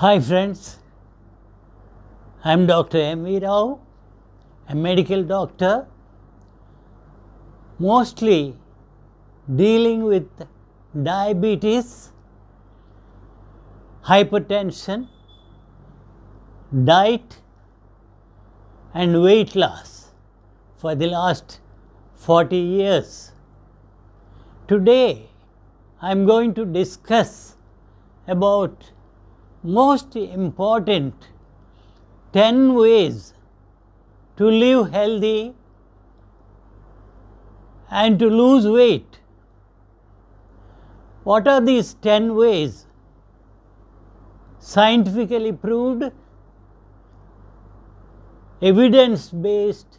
Hi friends, I am Dr. M. V. Rao, a medical doctor, mostly dealing with diabetes, hypertension, diet and weight loss for the last 40 years. Today I am going to discuss about most important 10 ways to live healthy and to lose weight. What are these 10 ways? Scientifically proved, evidence based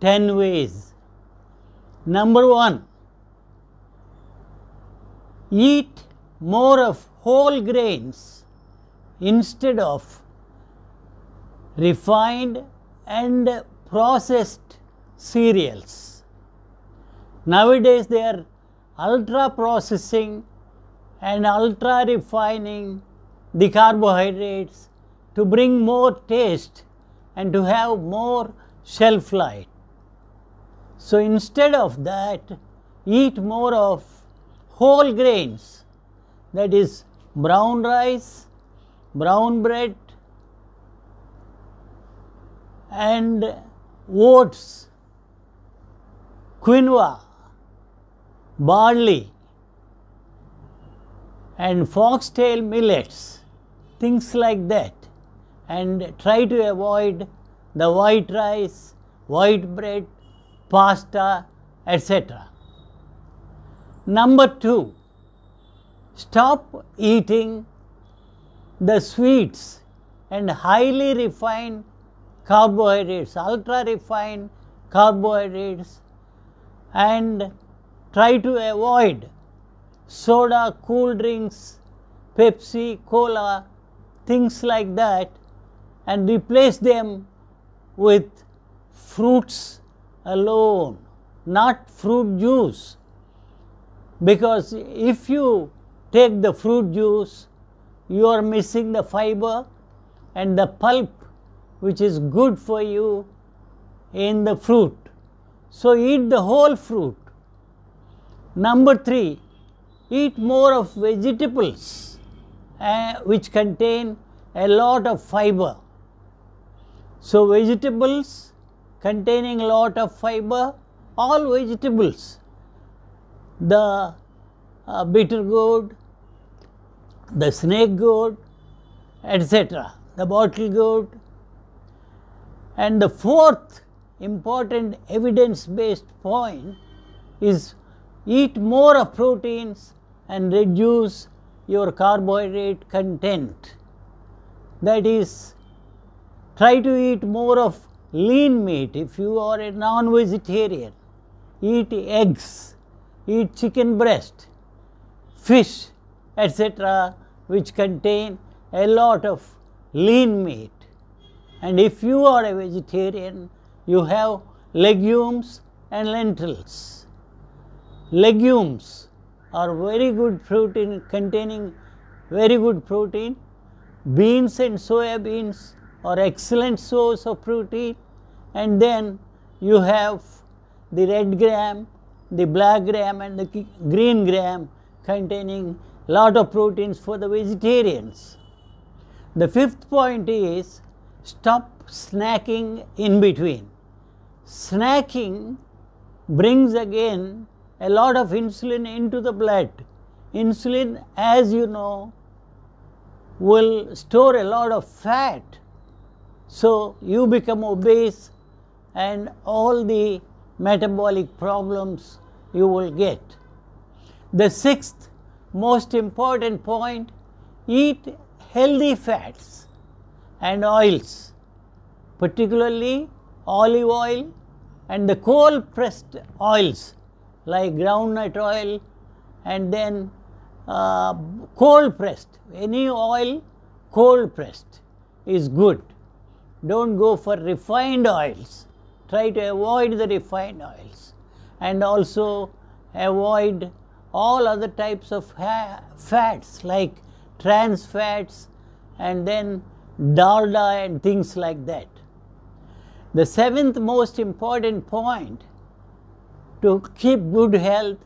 10 ways. Number one, eat more of whole grains instead of refined and processed cereals. Nowadays, they are ultra processing and ultra refining the carbohydrates to bring more taste and to have more shelf life. So, instead of that, eat more of whole grains that is brown rice, brown bread, and oats, quinoa, barley, and foxtail millets, things like that, and try to avoid the white rice, white bread, pasta, etc. Number two, stop eating the sweets and highly refined carbohydrates, ultra refined carbohydrates, and try to avoid soda, cool drinks, Pepsi, cola, things like that, and replace them with fruits alone, not fruit juice. Because if you take the fruit juice, you are missing the fiber and the pulp which is good for you in the fruit. So, eat the whole fruit. Number three, eat more of vegetables uh, which contain a lot of fiber. So, vegetables containing a lot of fiber, all vegetables, the uh, bitter gourd, the snake gourd, etc., the bottle gourd. And the fourth important evidence based point is eat more of proteins and reduce your carbohydrate content. That is, try to eat more of lean meat if you are a non vegetarian. Eat eggs, eat chicken breast, fish, etc., which contain a lot of lean meat. And if you are a vegetarian, you have legumes and lentils. Legumes are very good protein containing very good protein. Beans and soya beans are excellent source of protein. And then you have the red gram, the black gram and the green gram containing lot of proteins for the vegetarians. The fifth point is stop snacking in between. Snacking brings again a lot of insulin into the blood. Insulin, as you know, will store a lot of fat. So, you become obese and all the metabolic problems you will get. The sixth most important point eat healthy fats and oils, particularly olive oil and the cold pressed oils like groundnut oil and then uh, cold pressed. Any oil cold pressed is good. Don't go for refined oils. Try to avoid the refined oils and also avoid all other types of fats like trans fats and then dalda and things like that. The seventh most important point to keep good health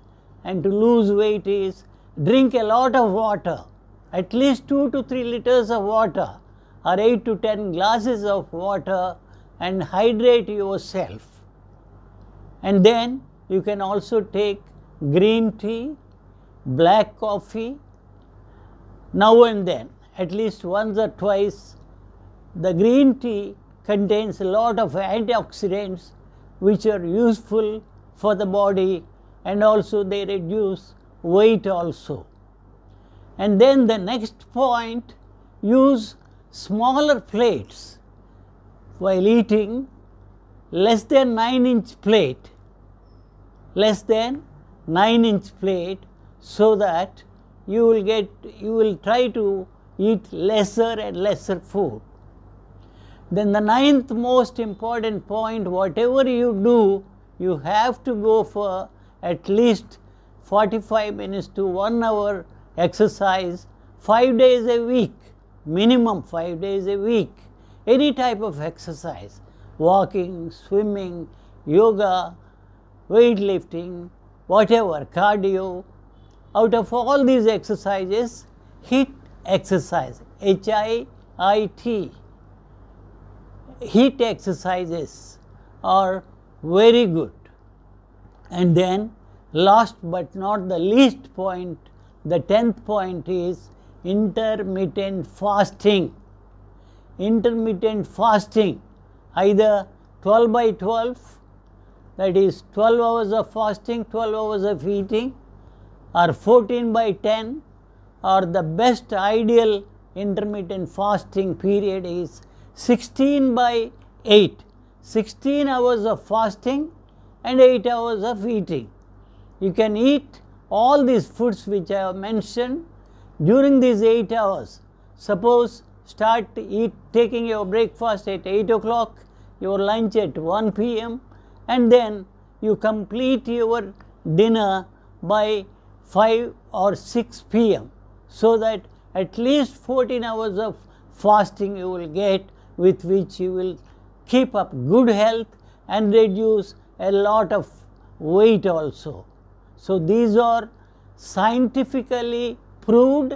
and to lose weight is drink a lot of water, at least 2 to 3 liters of water or 8 to 10 glasses of water and hydrate yourself. And then you can also take green tea, black coffee, now and then, at least once or twice. The green tea contains a lot of antioxidants which are useful for the body and also they reduce weight also. And then the next point use smaller plates while eating less than 9 inch plate less than 9 inch plate so that you will get you will try to eat lesser and lesser food. Then the ninth most important point whatever you do you have to go for at least 45 minutes to 1 hour exercise 5 days a week minimum 5 days a week. Any type of exercise walking swimming yoga weightlifting whatever cardio out of all these exercises HIIT exercise h i i t HIIT exercises are very good. And then last but not the least point, the tenth point is intermittent fasting. Intermittent fasting, either 12 by 12, that is 12 hours of fasting, 12 hours of eating, or 14 by 10, or the best ideal intermittent fasting period is 16 by 8, 16 hours of fasting and 8 hours of eating. You can eat all these foods which I have mentioned during these 8 hours. Suppose start eat taking your breakfast at 8 o'clock, your lunch at 1 p.m. and then you complete your dinner by 5 or 6 p.m. so that at least 14 hours of fasting you will get with which you will keep up good health and reduce a lot of weight also. So, these are scientifically proved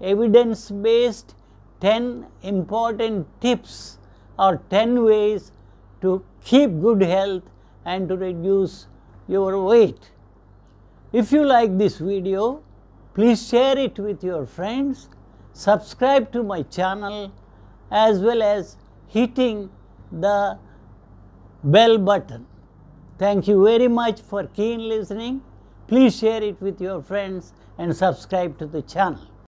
evidence based 10 important tips or 10 ways to keep good health and to reduce your weight. If you like this video, please share it with your friends, subscribe to my channel as well as hitting the bell button. Thank you very much for keen listening. Please share it with your friends and subscribe to the channel.